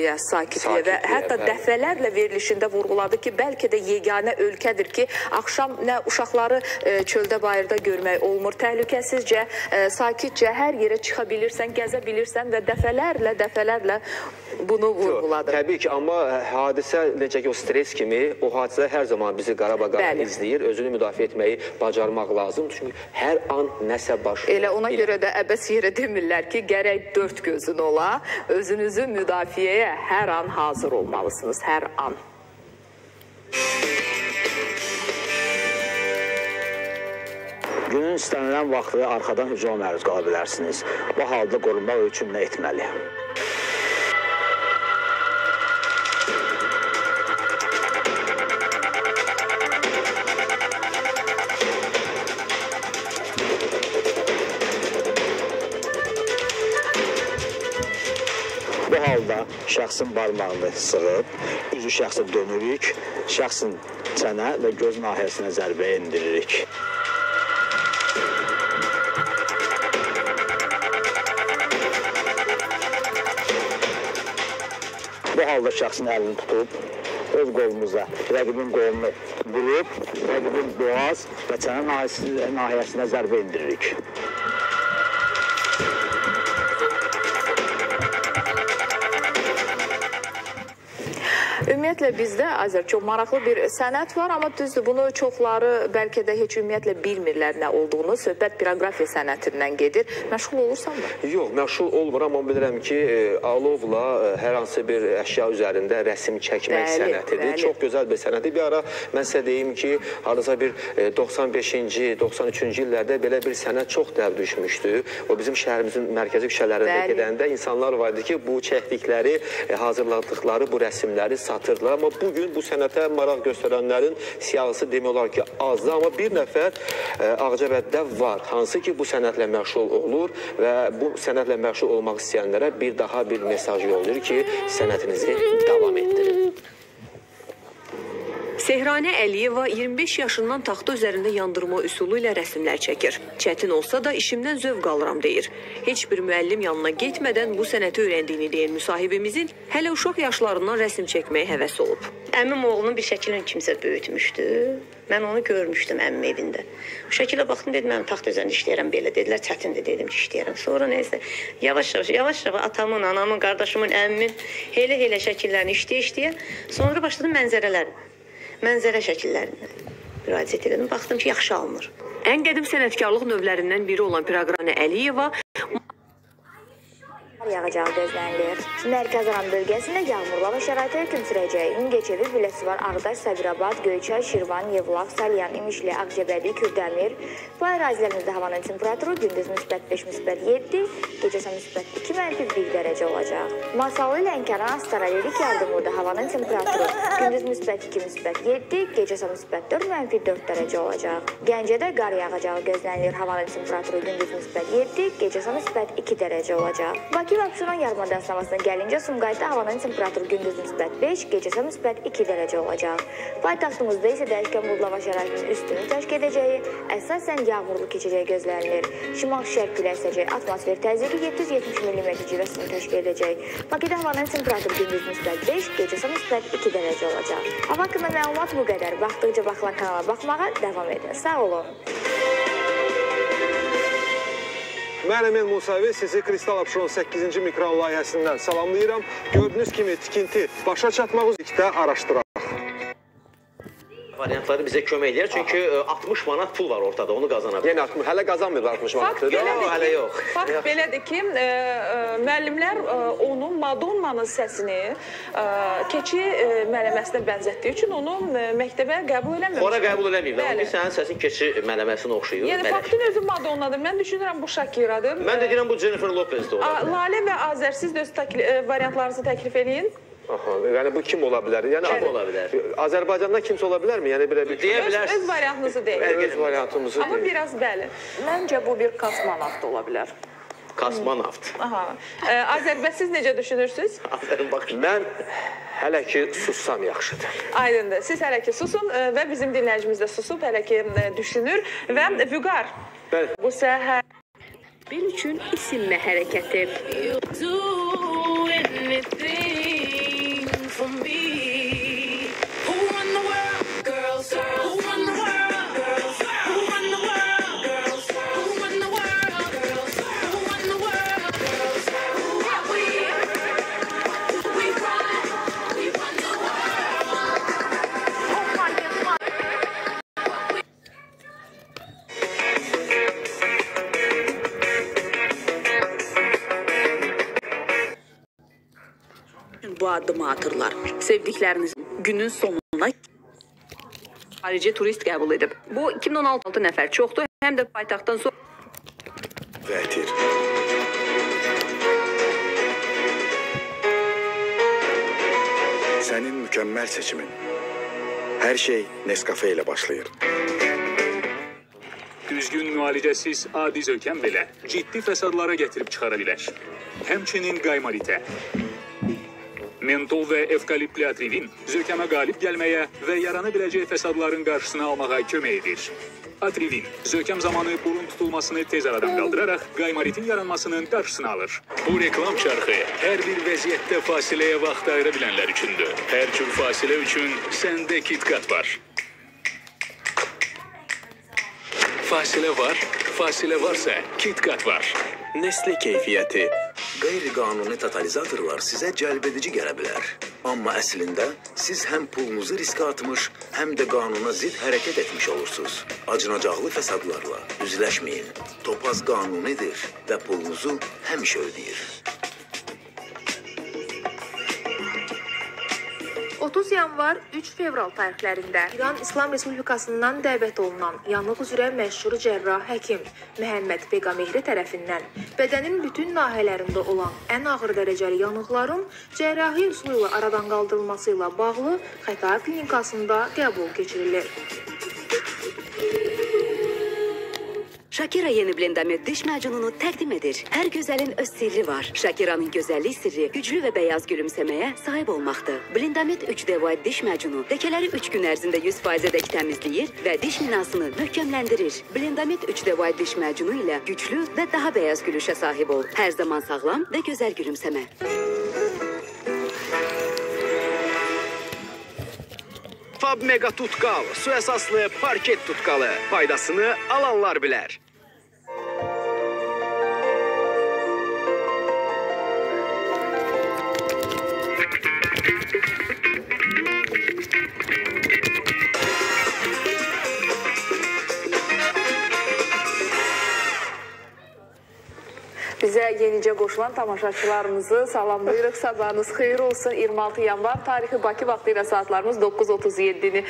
səkitliyə, sakitliyə və Sakitliyə, hətta bəli. dəfələrlə verilişində vurğuladı ki, bəlkə də yeganə ölkədir ki, axşam nə uşaqları e, çöldə bayırda görmək olmur. Təhlükəsizcə, e, sakitcə hər yerə çıxa bilirsən, gəzə bilirsən və dəfələrlə, dəfələrlə bunu vurğuladı. Təbii ki, amma hadisə necə ki o stres kimi, o hadisə hər zaman bizi qara-qara Bəli. izləyir. Özünü müdafiə etməyi bacarmaq lazım. Çünki hər an nəsə baş verir. Elə ona görə də əbəs yerə demirlər ki, gərək dörd gözün ola, özünüzü müdafiəyə hər an hazır olmalısınız, hər an. Günün istənilən vaxtı arxadan hücuma məruz qala bilərsiniz. Bu halda qorunmaq üçün nə etməli? Şəxsin barmağını sığıb, üzü şəxsə dönürük, şəxsin çənə və göz nahiyəsinə zərbə endiririk. Bu halda şəxsin əlini tutub, öz qolumuza rəqibin qolunu vurub, rəqibin boğaz və çənə nahiyəsinə, zərbə endiririk. Ümumiyyətlə bizdə Azər çox maraqlı bir sənət var, amma düzdür bunu çoxları bəlkə də heç ümumiyyətlə bilmirlər nə olduğunu. Söhbət proqrafiya sənətindən gedir. Məşğul olursanmı? Yox, məşğul olmur, amma bilirəm ki, e, alovla e, hər hansı bir əşya üzərində rəsm çəkmək Bəli, sənətidir. bəli. Çox gözəl bir sənətdir. Bir ara mən sizə deyim ki, hardasa bir e, 95-ci, 93-cü illərdə belə bir sənət çox dəv düşmüşdü. O bizim şəhərimizin mərkəzi küçələrində gedəndə insanlar var idi ki, bu çəkdikləri, e, hazırladıkları bu rəsmləri satırdılar. Amma bu gün bu sənətə maraq göstərənlərin siyahısı demək olar ki, azdır. Amma bir nəfər e, Ağcabəddə var, hansı ki, bu sənətlə məşğul olur və bu sənətlə məşğul olmaq istəyənlərə bir daha bir mesaj yollayır ki, sənətinizi davam etdirin. Sehranə Əliyeva 25 yaşından taxta üzərində yandırma üsulu ilə rəsmlər çəkir. Çətin olsa da işimdən zövq alıram deyir. Heç bir müəllim yanına getmədən bu sənəti öyrəndiyini deyən müsahibimizin hələ uşaq yaşlarından rəsm çəkməyə həvəsi olub. Əmim oğlunu bir şəkillə kimsə böyütmüşdü. Mən onu görmüşdüm əmim evində. O şəkilə baxdım dedim mən taxt üzərində işləyirəm belə dedilər çətindir dedim ki işləyirəm. Sonra nəysə yavaş-yavaş yavaş-yavaş atamın, anamın, qardaşımın, əmmimin elə-elə şəkillərini işləyə-işləyə sonra başladım mənzərələr. Mənzərə şəkillərinə müraciət edirdim. Baxdım ki yaxşı alınır. Ən qədim sənətkarlıq növlərindən biri olan Piraqrani Əliyeva Qar yağacağı gözlənilir. Mərkəz Aran bölgəsində yağmurlu hava şəraiti hökm sürəcək. Mingəçevir, Biləsuvar, Ağdaş, Sabirabad, Göyçay, Şirvan, Yevlax, Salyan, İmişli, Ağcabədi, Kürdəmir. Bu ərazilərimizdə havanın temperaturu gündüz müsbət 5, müsbət 7, gecə isə müsbət 2, mənfi 1 dərəcə olacaq. Masallı, Lənkəran, Astara, Lirik yardımında havanın temperaturu gündüz müsbət 2, müsbət 7, gecə isə müsbət 4, mənfi 4 dərəcə olacaq. Gəncədə qar yağacağı gözlənilir. Havanın temperaturu gündüz müsbət 7, gecə isə müsbət 2 dərəcə olacaq. Bakı və Abşeron yarımadası havasına gəlincə Sumqayıtda havanın temperaturu gündüz müsbət 5, gecə isə müsbət 2 dərəcə olacaq. Paytaxtımızda isə dəyişkən buludlu hava şəraitinin üstünü təşkil edəcəyi, əsasən yağmurlu keçəcəyi gözlənilir. Şimal-şərq küləyi əsəcək, atmosfer təzyiqi 770 mm civəsini təşkil edəcək. Bakıda havanın temperaturu gündüz müsbət 5, gecə isə müsbət 2 dərəcə olacaq. Hava haqqında məlumat bu qədər. Baxdıqca baxılan kanala baxmağa davam edin. Sağ olun. Mən Emin Musavi sizi Kristal Abşeron 8-ci mikron layihəsindən salamlayıram. Gördüyünüz kimi tikinti başa çatmaq üzrə araşdıraq. Variantları bizə kömək eləyər. Çünki e, 60 manat pul var ortada, onu qazana bilər. Yəni 60 hələ qazanmırlar 60 Fakt manatı. belədir Yox, hələ ki, yox. fakt belədir ki, e, e, müəllimlər e, onu Madonnanın səsini e, keçi e, mələməsinə bənzətdiyi üçün onu e, məktəbə qəbul eləməmişlər. Ora qəbul eləməyiblər. Çünki sənin səsin keçi mələməsinə oxşayır. Yəni faktın özü Madonnadır. Mən düşünürəm bu Shakiradır. Mən də deyirəm bu Jennifer Lopez də ola A, bilər. Lalə və Azər siz də öz e, variantlarınızı təklif eləyin. Aha, yəni bu kim ola bilər? Yəni Kim ola bilər? Azərbaycandan kimsə ola bilərmi? Yəni belə bir Deyə Öz, bilərsiniz. öz variantınızı deyin. öz variantımızı Amma deyək. biraz bəli. Məncə bu bir kosmonavt ola bilər. Kosmonavt. Aha. E, Azər, bəs siz necə düşünürsüz? Aferin baxın. Mən hələ ki sussam yaxşıdır. Aydındır. Siz hələ ki susun e, və bizim dinləyicimiz də susub hələ ki e, düşünür və Vüqar Bəli. bu səhər Bel üçün isinmə hərəkəti. do addımı atırlar. Sevdikləriniz günün sonuna Xarici turist qəbul edib. Bu 2016 nəfər çoxdur, həm də paytaxtdan sonra Vətir. Sənin mükəmməl seçimin. Hər şey Nescafe ilə başlayır. Düzgün müalicəsiz adi zökəm belə ciddi fəsadlara gətirib çıxara bilər. Həmçinin qaymaritə. Mentol və evkaliptli atrivin zökəmə qalib gəlməyə və yarana biləcək fəsadların qarşısını almağa kömək edir. Atrivin zökəm zamanı burun tutulmasını tez aradan qaldıraraq qaymaritin yaranmasının qarşısını alır. Bu reklam çarxı hər bir vəziyyətdə fasiləyə vaxt ayıra bilənlər üçündür. Hər cür fasilə üçün səndə KitKat var. Fasilə var, fasilə varsa KitKat var. Nestle keyfiyyəti. Qeyri-qanuni totalizatorlar sizə cəlbedici gələ bilər. Amma əslində siz həm pulunuzu riskə atmış, həm də qanuna zidd hərəkət etmiş olursunuz. Acınacaqlı fəsadlarla üzləşməyin. Topaz qanunidir və pulunuzu həmişə ödəyir. 30 yanvar 3 fevral tarixlərində İran İslam Respublikasından dəvət olunan yanıq üzrə məşhur cərrah həkim Məhəmməd Peqamehri tərəfindən bədənin bütün nahiyələrində olan ən ağır dərəcəli yanıqların cərrahi üsulu ilə aradan qaldırılması ilə bağlı Xətai klinikasında qəbul keçirilir. Shakira yeni blendamı diş macununu təqdim edir. Her güzelin öz sirri var. Shakira'nın güzellik sirri güçlü ve beyaz gülümsemeye sahip olmaktı. Blendamid 3 White diş macunu lekeleri 3 gün ərzində 100% dək təmizləyir ve diş minasını möhkəmləndirir. Blendamid 3 White diş macunu ile güçlü ve daha beyaz gülüşe sahip ol. Her zaman sağlam ve güzel gülümseme. Fab Mega Tutkal, su əsaslı parket tutkalı. Faydasını alanlar bilər. Yenicə qoşulan tamaşaçılarımızı salamlayırıq. Sabahınız xeyir olsun. 26 yanvar tarixi Bakı vaxtı ilə saatlarımız 9.37-ni